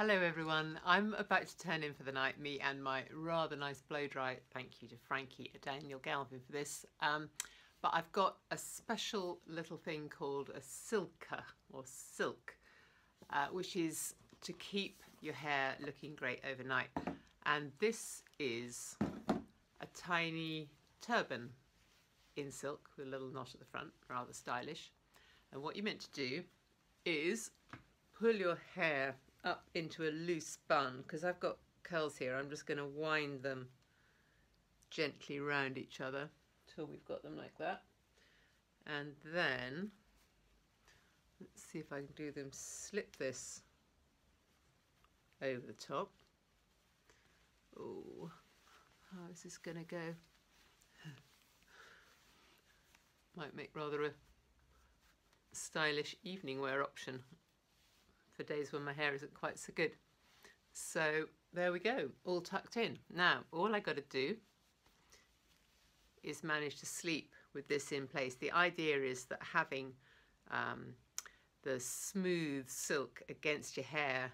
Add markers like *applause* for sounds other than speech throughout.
Hello everyone, I'm about to turn in for the night, me and my rather nice blow dry. Thank you to Frankie and Daniel Galvin for this. Um, but I've got a special little thing called a Silke or silk, uh, which is to keep your hair looking great overnight. And this is a tiny turban in silk with a little knot at the front, rather stylish. And what you're meant to do is pull your hair up into a loose bun because I've got curls here. I'm just going to wind them gently round each other till we've got them like that. And then, let's see if I can do them, slip this over the top. Oh, how is this going to go? Might make rather a stylish evening wear option for days when my hair isn't quite so good. So there we go, all tucked in. Now, all I got to do is manage to sleep with this in place. The idea is that having um, the smooth silk against your hair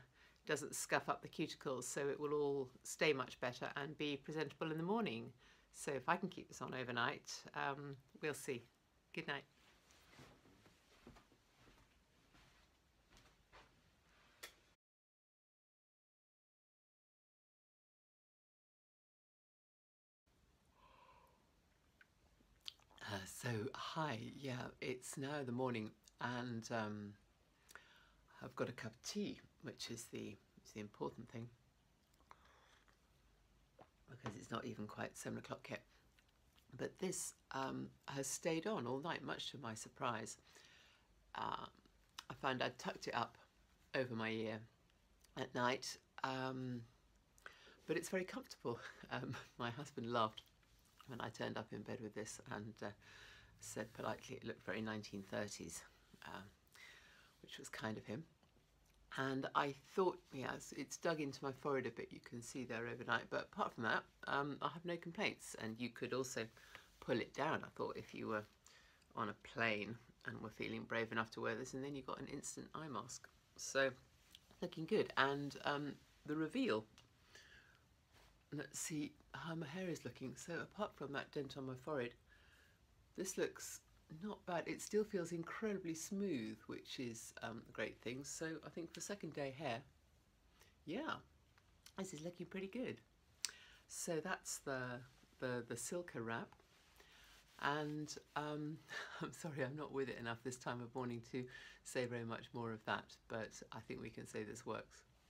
doesn't scuff up the cuticles so it will all stay much better and be presentable in the morning. So if I can keep this on overnight, um, we'll see. Good night. Uh, so hi, yeah, it's now the morning and um, I've got a cup of tea, which is the, is the important thing because it's not even quite seven o'clock yet. But this um, has stayed on all night, much to my surprise. Um, I found I'd tucked it up over my ear at night, um, but it's very comfortable. *laughs* Um, my husband laughed when I turned up in bed with this and uh, said politely it looked very 1930s, um, which was kind of him. And I thought, yes, it's dug into my forehead a bit, you can see there overnight, but apart from that, um, I have no complaints. And you could also pull it down, I thought, if you were on a plane and were feeling brave enough to wear this, and then you got an instant eye mask. So, looking good. And um, the reveal let's see how my hair is looking. So apart from that dent on my forehead, this looks not bad. It still feels incredibly smooth, which is um, a great thing. So I think for second day hair, yeah, this is looking pretty good. So that's the, the, the Silke wrap. And um, *laughs* I'm sorry I'm not with it enough this time of morning to say very much more of that, but I think we can say this works.